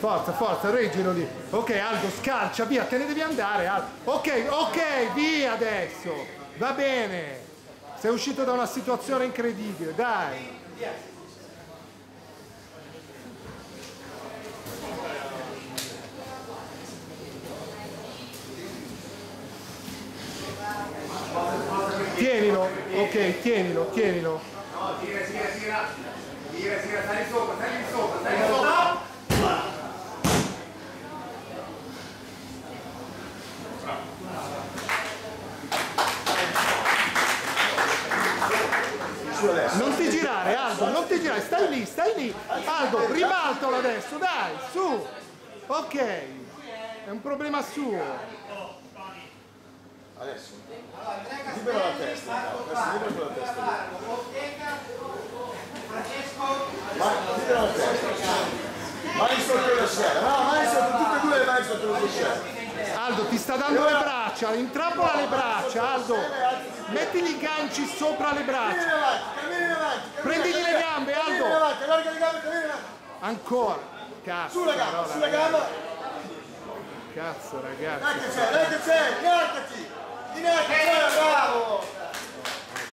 Forza, forza, reggilo lì. Ok, Aldo, scalcia, via, te ne devi andare. Aldo. Ok, ok, via adesso. Va bene. Sei uscito da una situazione incredibile, dai. Tienilo, ok, tienilo, tienilo. No, tira, tira, tira. Tira, tira, stai sopra, stai sopra. Non ti girare, Aldo, non ti girare, stai lì, stai lì. Aldo, ribaltalo adesso, dai, su. Ok, è un problema suo. Adesso. Libero la testa. Adesso libero la testa. Vai, libero la testa. Mani sotto le scena. No, mani sotto, tutte e due le mani sotto le scena. Aldo, ti sta dando le braccia, intrappola le braccia, Aldo. Mettigli i ganci sopra le braccia. Prendigli le gambe, Aldo. Ancora. Cazzo, Sulla gamba, sulla gamba. Cazzo, Dai ragazzi. che c'è, dai che c'è, inarcati.